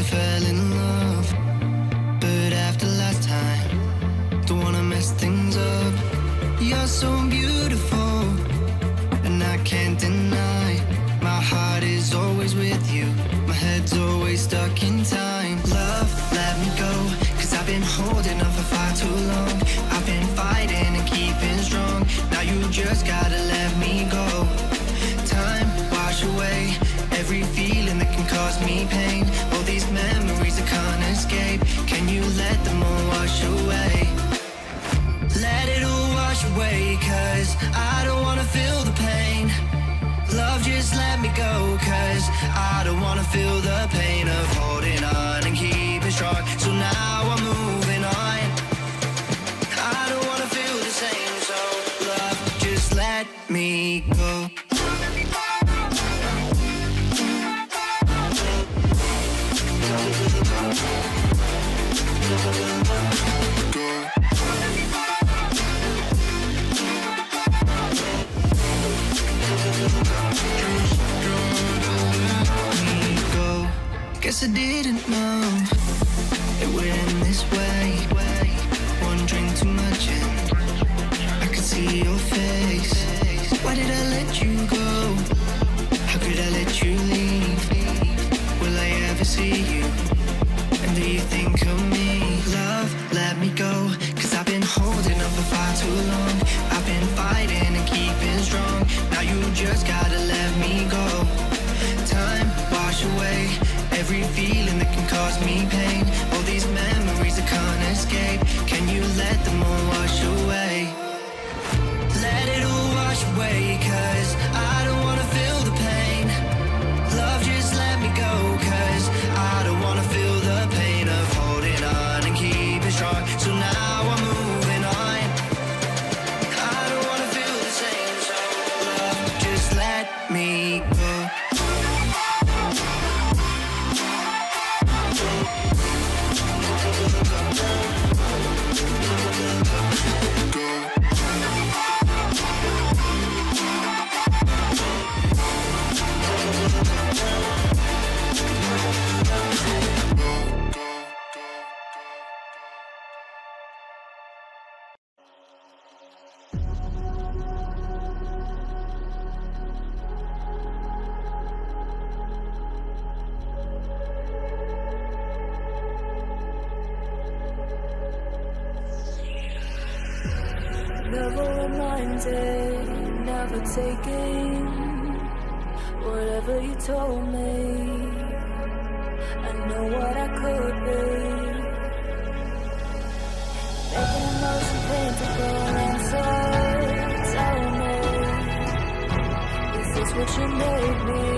I fell in every feeling that can cause me pain. Never reminded, never taking whatever you told me. I know what I could be. Making emotion paintable inside. Tell me, is this what you made me?